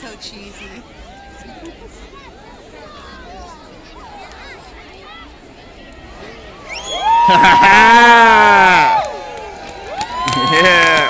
So cheesy. yeah.